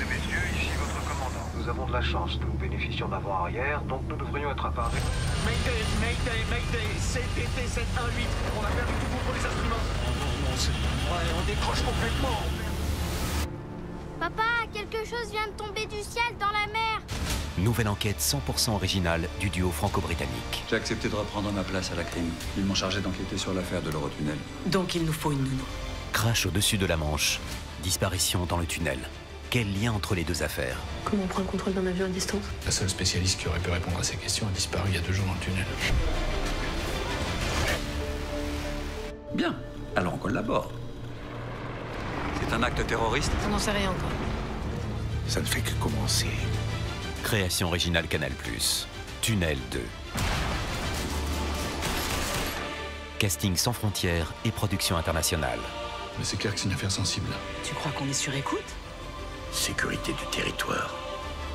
et messieurs, ici votre commandant. Nous avons de la chance, nous bénéficions d'un vent arrière, donc nous devrions être à part des... Mayday, Mayday, Mayday, CTT 718. On a perdu tout pour les instruments. Oh non, non, c'est... Ouais, on décroche complètement. Papa, quelque chose vient de tomber du ciel dans la mer. Nouvelle enquête 100% originale du duo franco-britannique. J'ai accepté de reprendre ma place à la crime. Ils m'ont chargé d'enquêter sur l'affaire de l'Eurotunnel. Donc il nous faut une nounou. Crash au-dessus de la Manche. Disparition dans le tunnel. Quel lien entre les deux affaires Comment on prend le contrôle d'un avion à distance La seule spécialiste qui aurait pu répondre à ces questions a disparu il y a deux jours dans le tunnel. Bien, alors on collabore. C'est un acte terroriste On n'en sait rien encore. Ça ne fait que commencer. Création originale Canal+. Tunnel 2. Casting sans frontières et production internationale. Mais c'est clair que c'est une affaire sensible. Tu crois qu'on est sur écoute? Sécurité du territoire.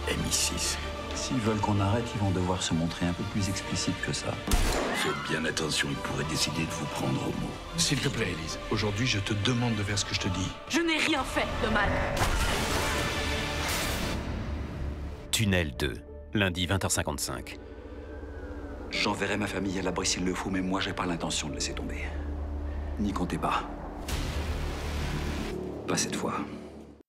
MI6. S'ils veulent qu'on arrête, ils vont devoir se montrer un peu plus explicites que ça. Faites bien attention, ils pourraient décider de vous prendre au mot. S'il te plaît, Elise, aujourd'hui, je te demande de faire ce que je te dis. Je n'ai rien fait de mal. Tunnel 2. Lundi 20h55. J'enverrai ma famille à l'abri s'il le faut, mais moi, j'ai pas l'intention de laisser tomber. N'y comptez pas. Pas cette fois.